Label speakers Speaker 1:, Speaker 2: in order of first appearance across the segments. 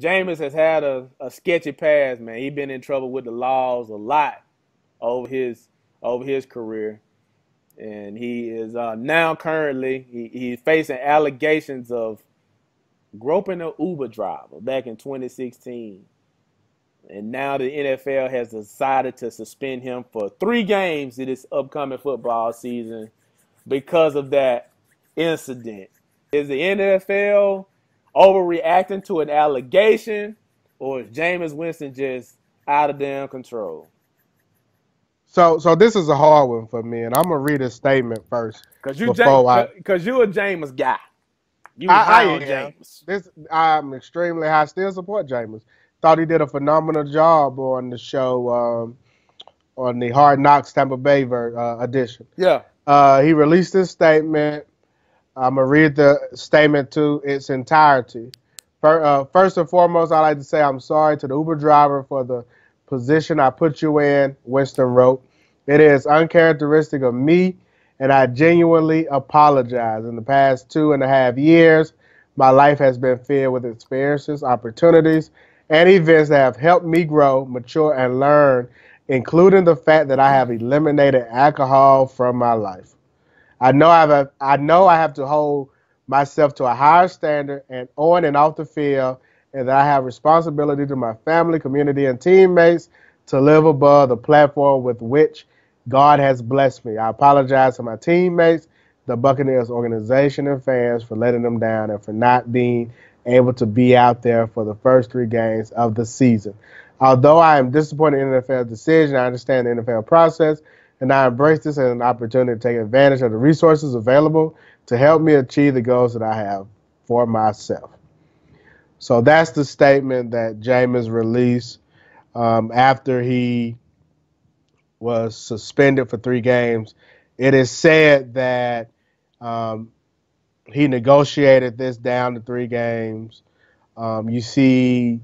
Speaker 1: Jameis has had a, a sketchy past, man. He's been in trouble with the laws a lot over his over his career, and he is uh, now currently he, he's facing allegations of groping an Uber driver back in 2016. And now the NFL has decided to suspend him for three games in this upcoming football season because of that incident. Is the NFL overreacting to an allegation, or is Jameis Winston just out of damn control?
Speaker 2: So, so this is a hard one for me, and I'm gonna read a statement first.
Speaker 1: Cause you, James, cause you a Jameis guy.
Speaker 2: You I, I am. Jameis. This I'm extremely high. Still support Jameis. Thought he did a phenomenal job on the show, um, on the Hard Knocks Tampa Bay uh, edition.
Speaker 1: Yeah.
Speaker 2: Uh, he released this statement. I'm gonna read the statement to its entirety. Uh, first and foremost, I'd like to say I'm sorry to the Uber driver for the position I put you in. Winston wrote, "It is uncharacteristic of me, and I genuinely apologize. In the past two and a half years, my life has been filled with experiences, opportunities, and events that have helped me grow, mature, and learn, including the fact that I have eliminated alcohol from my life. I know I have I know I have to hold myself to a higher standard and on and off the field, and that I have responsibility to my family, community, and teammates to live above the platform with which God has blessed me. I apologize to my teammates, the Buccaneers organization, and fans for letting them down and for not being able to be out there for the first three games of the season. Although I am disappointed in the NFL decision, I understand the NFL process, and I embrace this as an opportunity to take advantage of the resources available to help me achieve the goals that I have for myself. So that's the statement that Jameis released um, after he was suspended for three games. It is said that um, he negotiated this down to three games. Um, you see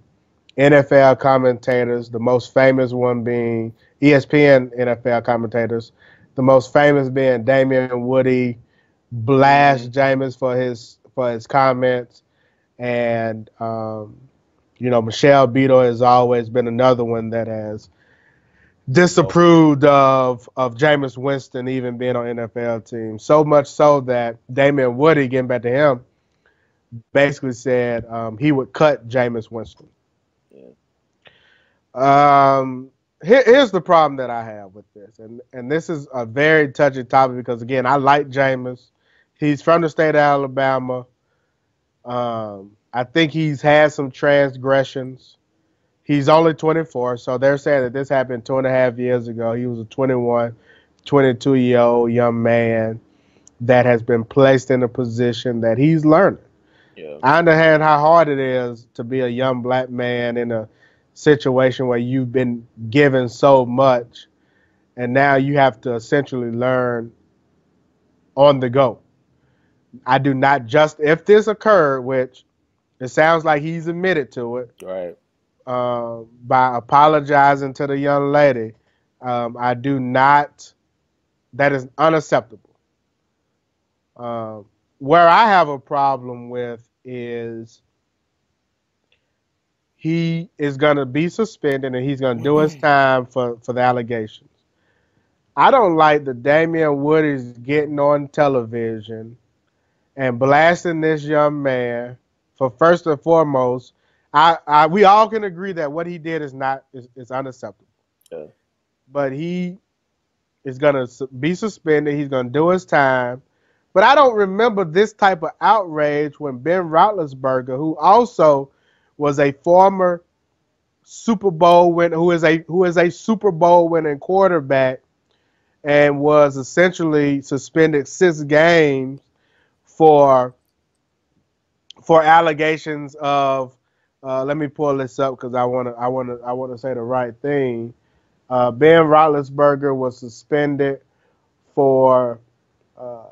Speaker 2: NFL commentators, the most famous one being ESPN NFL commentators, the most famous being Damien Woody, blast mm-hmm. Jameis for his for his comments, and um, you know Michelle Beadle has always been another one that has disapproved of of Jameis Winston even being on NFL team. So much so that Damien Woody, getting back to him, basically said um, he would cut Jameis Winston. Yeah. Um, here, here's the problem that I have with this, and and this is a very touchy topic because again, I like Jameis. He's from the state of Alabama. Um, I think he's had some transgressions. He's only 24, so they're saying that this happened two and a half years ago. He was a 21, 22 year old young man that has been placed in a position that he's learning. Yeah. I understand how hard it is to be a young black man in a situation where you've been given so much and now you have to essentially learn on the go. I do not just if this occurred, which it sounds like he's admitted to it.
Speaker 1: Right.
Speaker 2: Uh, by apologizing to the young lady. Um, I do not. That is unacceptable. Uh, where I have a problem with is he is going to be suspended and he's going to do his mm-hmm. time for, for the allegations. I don't like that Damien Wood is getting on television and blasting this young man for first and foremost I, I we all can agree that what he did is not is, is unacceptable. Yeah. But he is gonna be suspended. He's gonna do his time. But I don't remember this type of outrage when Ben Roethlisberger, who also was a former Super Bowl winner, who is a who is a Super Bowl winning quarterback, and was essentially suspended six games for for allegations of uh, let me pull this up because I want to I want to I want to say the right thing. Uh, ben Roethlisberger was suspended for uh,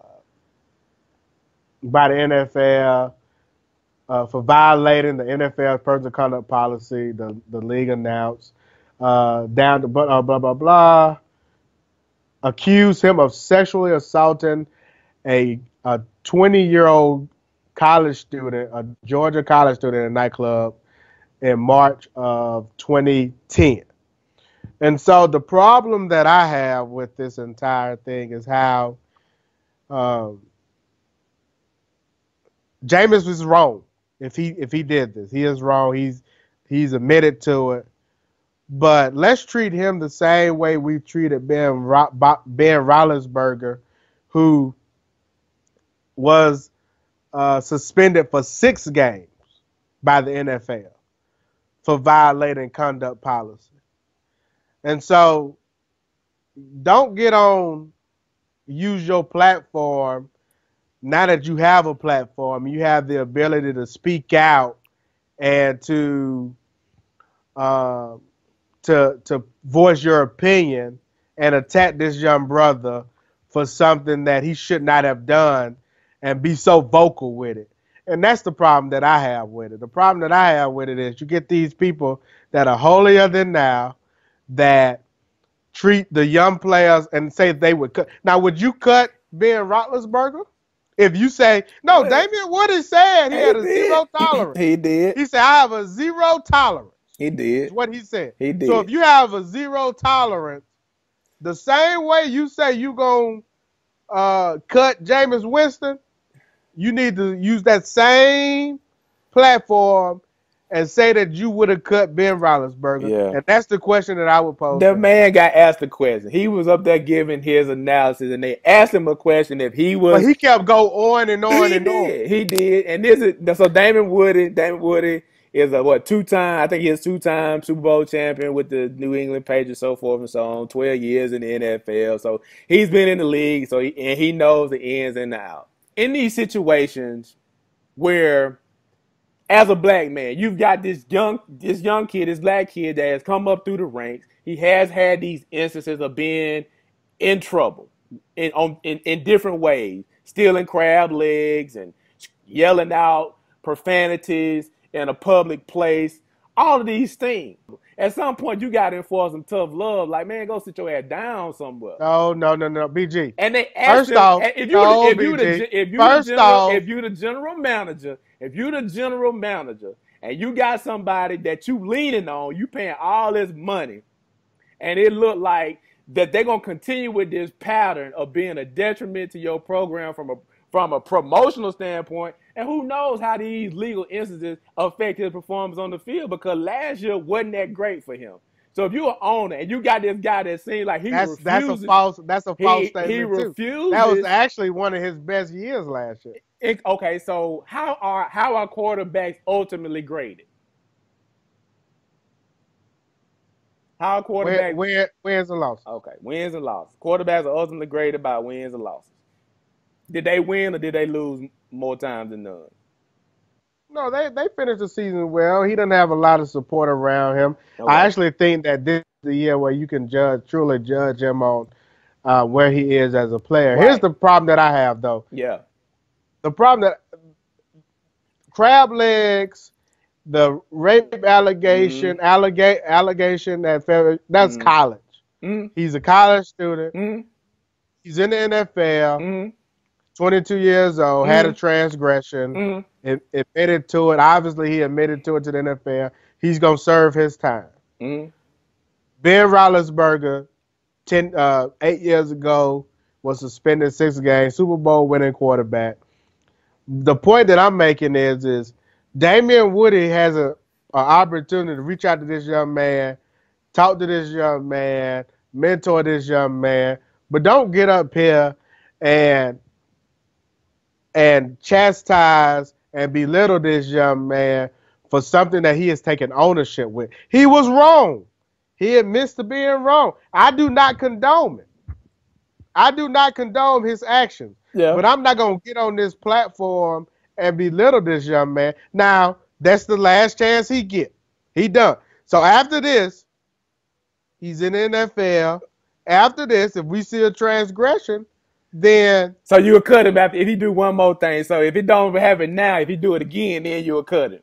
Speaker 2: by the NFL uh, for violating the NFL personal conduct policy. The the league announced uh, down to uh, blah blah blah. Accused him of sexually assaulting a a 20 year old college student, a Georgia college student in a nightclub, in March of 2010. And so the problem that I have with this entire thing is how um, Jameis was wrong. If he if he did this, he is wrong. He's he's admitted to it. But let's treat him the same way we treated Ben Ben Roethlisberger, who was uh, suspended for six games by the NFL for violating conduct policy. And so don't get on use your platform now that you have a platform, you have the ability to speak out and to uh, to to voice your opinion and attack this young brother for something that he should not have done and be so vocal with it. And that's the problem that I have with it. The problem that I have with it is you get these people that are holier than now that treat the young players and say they would cut. Now, would you cut Ben Roethlisberger? If you say no, Damien Woody said he, he had a did. zero tolerance.
Speaker 1: he did.
Speaker 2: He said I have a zero tolerance.
Speaker 1: He did.
Speaker 2: That's what he said.
Speaker 1: He did.
Speaker 2: So if you have a zero tolerance, the same way you say you gonna uh, cut Jameis Winston, you need to use that same platform and say that you would have cut Ben Roethlisberger. Yeah. And that's the question that I would pose.
Speaker 1: The man got asked the question. He was up there giving his analysis, and they asked him a question if he was.
Speaker 2: But he kept go on and on and
Speaker 1: did. on. He did, and this is so Damon Woody. Damon Woody is a what two time? I think he's two time Super Bowl champion with the New England Patriots, so forth and so on. Twelve years in the NFL, so he's been in the league, so he, and he knows the ins and the outs. In these situations where as a black man, you've got this young this young kid, this black kid that has come up through the ranks. He has had these instances of being in trouble in on in, in different ways, stealing crab legs and yelling out profanities in a public place, all of these things. At some point, you got to enforce some tough love. Like, man, go sit your ass down somewhere.
Speaker 2: No, no, no, no, BG.
Speaker 1: And they asked
Speaker 2: First off,
Speaker 1: if you
Speaker 2: no,
Speaker 1: if you the, if you First the general, off, if you the general manager if you're the general manager and you got somebody that you leaning on, you paying all this money, and it looked like that they're gonna continue with this pattern of being a detriment to your program from a from a promotional standpoint, and who knows how these legal instances affect his performance on the field because last year wasn't that great for him. So if you're an owner and you got this guy that seems like he
Speaker 2: that's,
Speaker 1: refuses,
Speaker 2: that's a false that's a false
Speaker 1: he,
Speaker 2: statement
Speaker 1: he
Speaker 2: too. That was actually one of his best years last year.
Speaker 1: It, okay, so how are how are quarterbacks ultimately graded? How quarterbacks
Speaker 2: win, win, wins and losses?
Speaker 1: Okay, wins and losses. Quarterbacks are ultimately graded by wins and losses. Did they win or did they lose more times than none?
Speaker 2: No, they they finished the season well. He doesn't have a lot of support around him. Okay. I actually think that this is the year where you can judge truly judge him on uh, where he is as a player. Right. Here's the problem that I have though.
Speaker 1: Yeah
Speaker 2: the problem that crab legs, the rape allegation, mm-hmm. allegate allegation that that's mm-hmm. college. Mm-hmm. He's a college student. Mm-hmm. He's in the NFL. Mm-hmm. 22 years old, had a mm-hmm. transgression, admitted to it. Obviously, he admitted to it to the NFL. He's gonna serve his time. Ben Roethlisberger, 10, uh, eight years ago, was suspended six games, Super Bowl winning quarterback the point that I'm making is is Damien Woody has a, a opportunity to reach out to this young man, talk to this young man, mentor this young man, but don't get up here and and chastise and belittle this young man for something that he has taken ownership with. He was wrong. He admits to being wrong. I do not condone it. I do not condone his actions. Yeah. But I'm not gonna get on this platform and belittle this young man. Now, that's the last chance he get. He done. So after this, he's in the NFL. After this, if we see a transgression, then
Speaker 1: so you will cut him after if he do one more thing. So if he don't have it now, if he do it again, then you will cut him.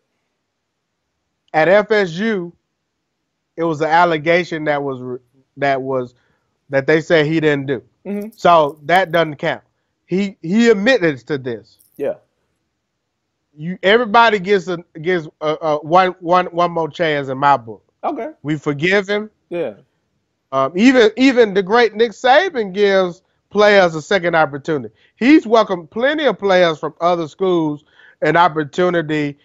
Speaker 2: At FSU, it was an allegation that was that was that they said he didn't do. Mm-hmm. So that doesn't count. He he admitted to this.
Speaker 1: Yeah.
Speaker 2: you everybody gets a gets a, a one one one more chance in my book.
Speaker 1: Okay.
Speaker 2: We forgive him.
Speaker 1: Yeah.
Speaker 2: Um, even even the great Nick Saban gives players a second opportunity. He's welcomed plenty of players from other schools an opportunity,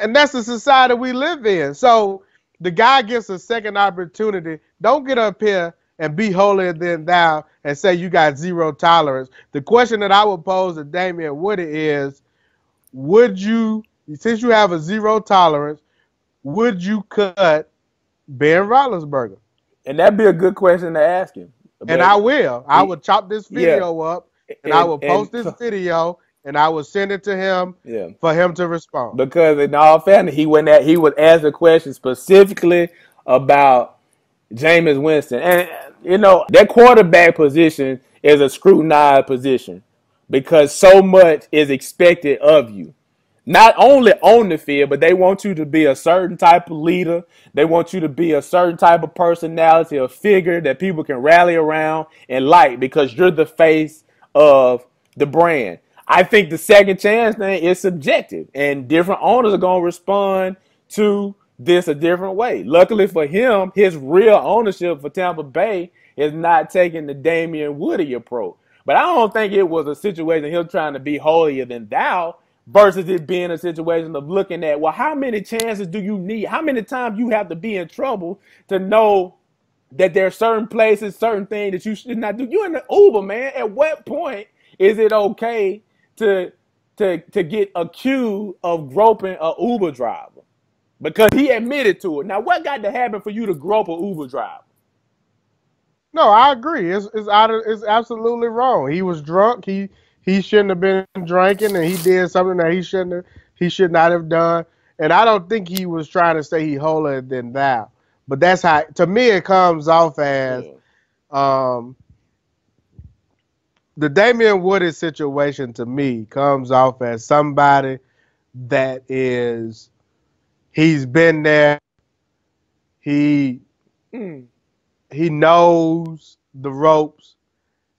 Speaker 2: and that's the society we live in. So the guy gets a second opportunity. Don't get up here and be holier than thou and say you got zero tolerance. The question that I would pose to Damien Woody is, would you, since you have a zero tolerance, would you cut Ben Roethlisberger?
Speaker 1: And that'd be a good question to ask him.
Speaker 2: And I will. I would chop this video yeah. up and, and, I will post and, this video and I will send it to him
Speaker 1: yeah.
Speaker 2: for him to respond.
Speaker 1: Because in all fairness, he went at he would ask a question specifically about Jameis Winston. And you know, that quarterback position is a scrutinized position because so much is expected of you not only on the field, but they want you to be a certain type of leader. They want you to be a certain type of personality, a figure that people can rally around and like because you're the face of the brand. I think the second chance thing is subjective, and different owners are going to respond to this a different way. Luckily for him, his real ownership for Tampa Bay is not taking the Damien Woody approach. But I don't think it was a situation him trying to be holier than thou versus it being a situation of looking at, well, how many chances do you need? How many times you have to be in trouble to know that there are certain places, certain things that you should not do? You're in the Uber, man. At what point is it okay to to to get accused of groping a Uber driver? Because he admitted to it. Now, what got to happen for you to grope a Uber driver?
Speaker 2: No, I agree. It's it's out of, it's absolutely wrong. He was drunk. He he shouldn't have been drinking, and he did something that he shouldn't have, he should not have done. And I don't think he was trying to say he holier than thou. But that's how to me it comes off as um, the Damien Woody situation to me comes off as somebody that is he's been there. He mm. he knows the ropes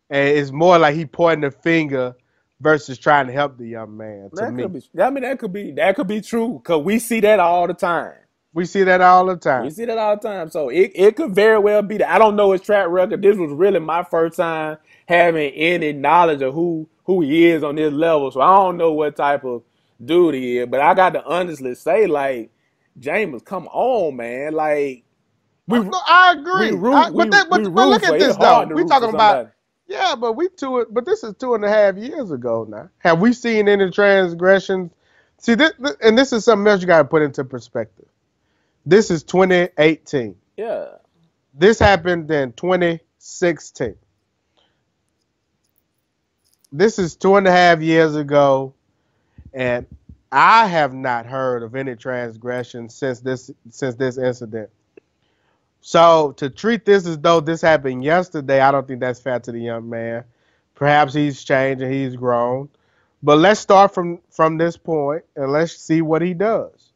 Speaker 2: and it's more like he pointing the finger versus trying to help the young man. To
Speaker 1: that
Speaker 2: me,
Speaker 1: could be, I mean, that could be that could be true because we see that all the time.
Speaker 2: We see that all the time.
Speaker 1: We see that all the time. So it, it could very well be that I don't know his track record. This was really my first time having any knowledge of who who he is on this level. So I don't know what type of dude he is. But I got to honestly say, like, James, come on, man. Like
Speaker 2: we, no, I agree. Root, I, but, that, but, but look at this though. We talking about yeah, but we two. But this is two and a half years ago now. Have we seen any transgressions? See, this, and this is something else you got to put into perspective. This is 2018.
Speaker 1: Yeah.
Speaker 2: This happened in 2016. This is two and a half years ago, and I have not heard of any transgression since this since this incident. So to treat this as though this happened yesterday, I don't think that's fair to the young man. Perhaps he's changed and he's grown. But let's start from from this point and let's see what he does.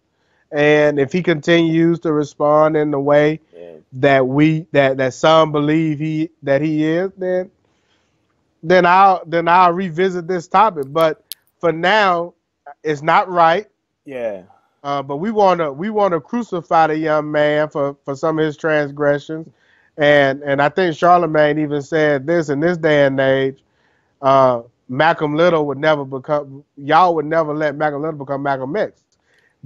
Speaker 2: And if he continues to respond in the way yeah. that we that that some believe he that he is, then then I'll then I'll revisit this topic. But for now, it's not right.
Speaker 1: Yeah.
Speaker 2: Uh, but we want to we want to crucify the young man for, for some of his transgressions, and and I think Charlemagne even said this in this day and age. Uh, Malcolm Little would never become y'all would never let Malcolm Little become Malcolm X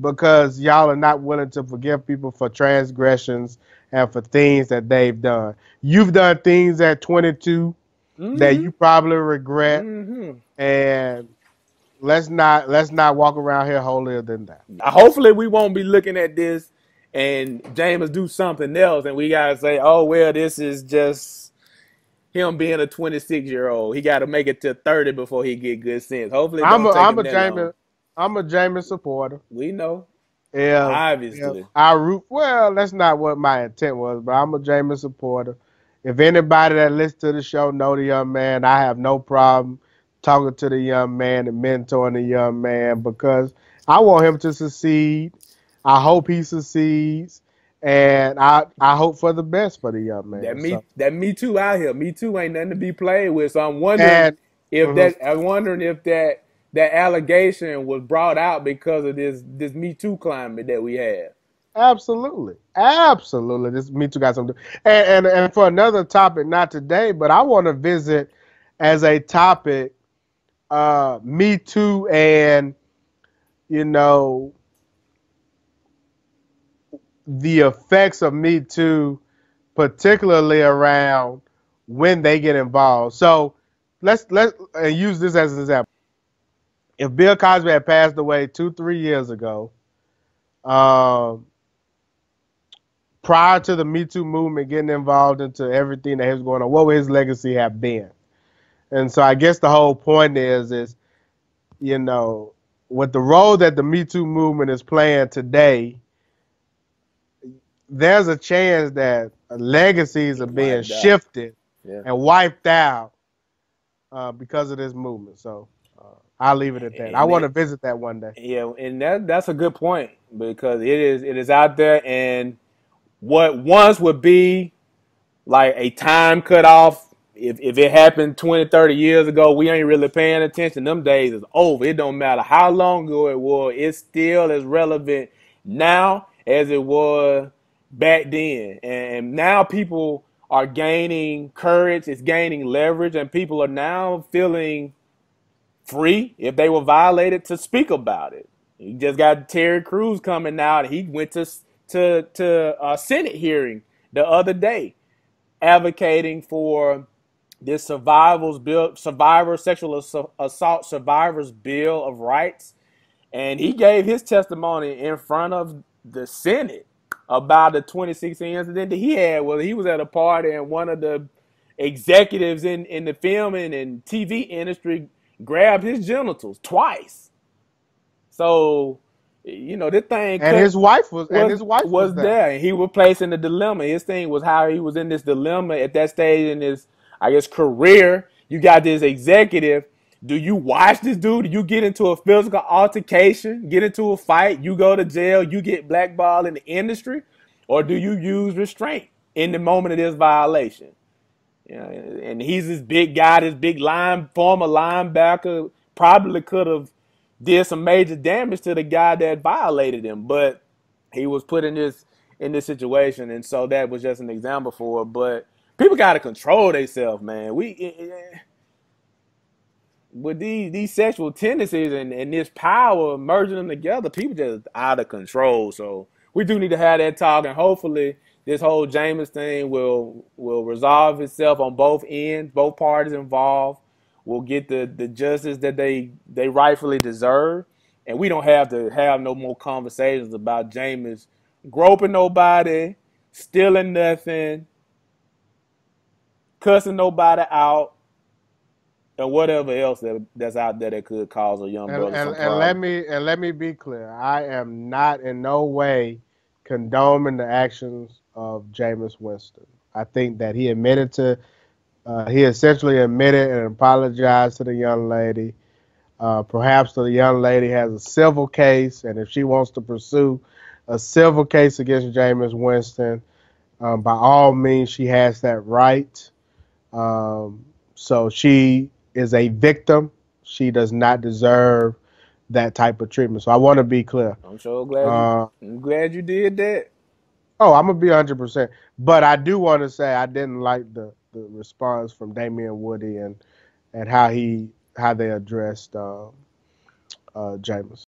Speaker 2: because y'all are not willing to forgive people for transgressions and for things that they've done. You've done things at 22 mm-hmm. that you probably regret, mm-hmm. and let's not let's not walk around here holier than that.
Speaker 1: Hopefully, we won't be looking at this and James do something else, and we gotta say, oh well, this is just him being a 26 year old. He got to make it to 30 before he get good sense. Hopefully,
Speaker 2: I'm a I'm a James I'm a James supporter.
Speaker 1: We know.
Speaker 2: Yeah,
Speaker 1: obviously.
Speaker 2: Yeah, I root. Well, that's not what my intent was, but I'm a James supporter. If anybody that listens to the show know the young man, I have no problem talking to the young man and mentoring the young man because I want him to succeed. I hope he succeeds, and I I hope for the best for the young man.
Speaker 1: That me so. that me too out here. Me too ain't nothing to be played with. So I'm wondering and, if mm-hmm. that I'm wondering if that that allegation was brought out because of this this Me Too climate that we have.
Speaker 2: Absolutely, absolutely. This Me Too got something. And and and for another topic, not today, but I want to visit as a topic, uh, Me Too and you know the effects of Me Too, particularly around when they get involved. So let's let and use this as an example. If Bill Cosby had passed away two three years ago, um, prior to the Me Too movement getting involved into everything that was going on, what would his legacy have been? And so I guess the whole point is is you know with the role that the Me Too movement is playing today, there's a chance that legacies are being shifted yeah. and wiped out uh, because of this movement. So uh, I'll leave it at that. And I want to visit that one day.
Speaker 1: Yeah, and that that's a good point because it is it is out there, and what once would be like a time cutoff. If, if it happened 20, 30 years ago, we ain't really paying attention. Them days is over. It don't matter how long ago it was. It's still as relevant now as it was back then. And now people are gaining courage, it's gaining leverage, and people are now feeling free if they were violated to speak about it. You just got Terry Crews coming out. He went to to to a Senate hearing the other day, advocating for this survivors bill, survivor sexual assault survivors bill of rights, and he gave his testimony in front of the Senate about the 2016 incident that he had. Well, he was at a party and one of the executives in, in the filming and TV industry grabbed his genitals twice. So, you know, this thing.
Speaker 2: And his wife was, was, and his wife was,
Speaker 1: was there. there. And he was placed in the dilemma. His thing was how he was in this dilemma at that stage in his, I guess, career. You got this executive do you watch this dude? Do you get into a physical altercation, get into a fight, you go to jail, you get blackballed in the industry? Or do you use restraint in the moment of this violation? You know, and he's this big guy, this big line former linebacker, probably could have did some major damage to the guy that violated him, but he was put in this in this situation, and so that was just an example for it. But people got to control themselves, man. We eh, eh, eh. with these these sexual tendencies and, and this power merging them together, people just out of control. So we do need to have that talk, and hopefully this whole Jameis thing will will resolve itself on both ends, both parties involved will get the, the justice that they they rightfully deserve, and we don't have to have no more conversations about Jameis groping nobody, stealing nothing, cussing nobody out, and whatever else that, that's out there that could cause a young brother.
Speaker 2: And, and, and let me and let me be clear: I am not in no way condoning the actions of Jameis Winston. I think that he admitted to, uh, he essentially admitted and apologized to the young lady. Uh, perhaps the young lady has a civil case, and if she wants to pursue a civil case against Jameis Winston, um, by all means, she has that right. Um, so she is a victim. She does not deserve that type of treatment. So I want to be clear.
Speaker 1: I'm so glad. Uh, you, I'm glad you did that.
Speaker 2: Oh, I'm gonna be 100. percent But I do want to say I didn't like the the response from Damien Woody and and how he how they addressed uh, uh, Jameis.